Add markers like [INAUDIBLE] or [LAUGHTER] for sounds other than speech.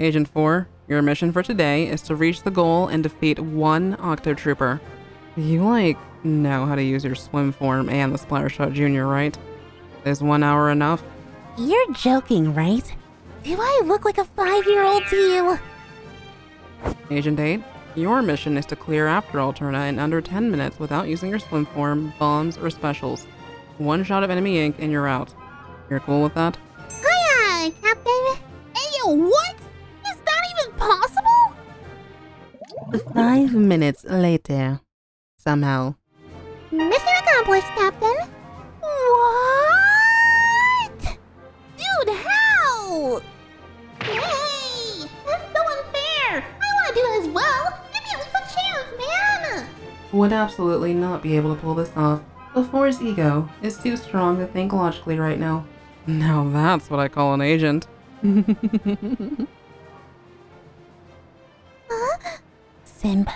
Agent 4, your mission for today is to reach the goal and defeat one Octotrooper. You, like, know how to use your swim form and the Splattershot Jr., right? Is one hour enough? You're joking, right? Do I look like a five-year-old to you? Agent 8, your mission is to clear after Alterna in under 10 minutes without using your swim form, bombs, or specials. One shot of enemy ink and you're out. You're cool with that? Hiya, Captain. Hey, what? Is that even possible? Five minutes later. Somehow. Mission accomplished, Captain. What? Dude, how? Hey, that's so unfair. I want to do it as well. Give me at least a chance, man. Would absolutely not be able to pull this off. The Four's ego is too strong to think logically right now. Now that's what I call an agent. [LAUGHS] Simp,